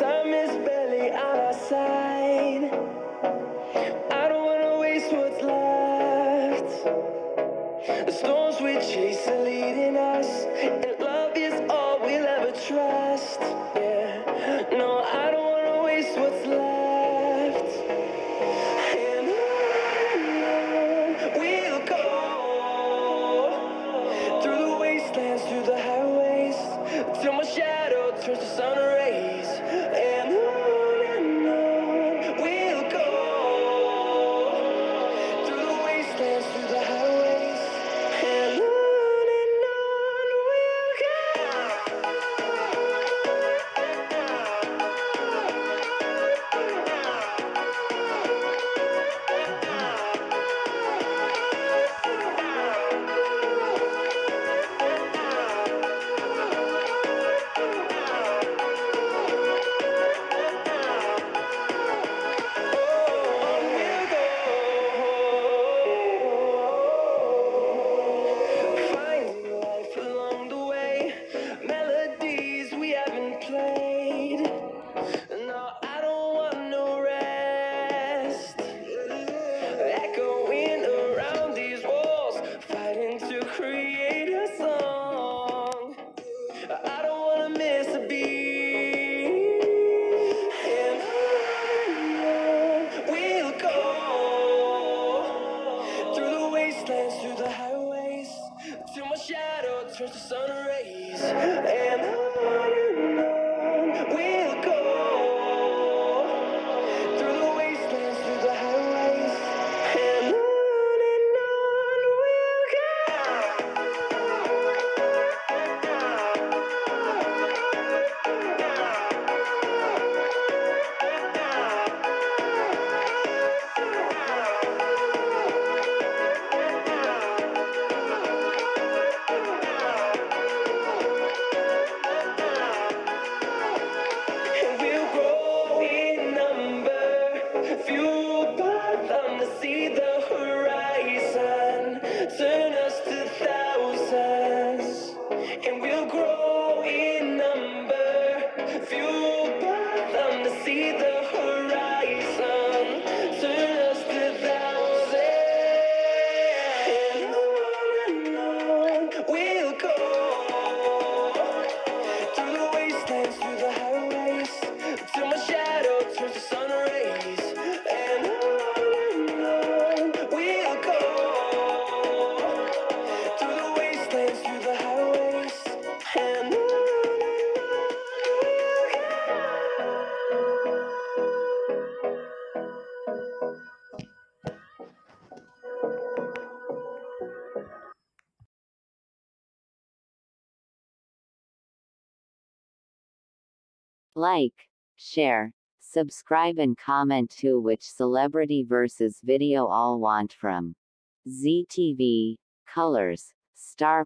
time is barely on our side. Eh, Like, share, subscribe and comment to which celebrity versus video all want from. Zee TV, Colors, Star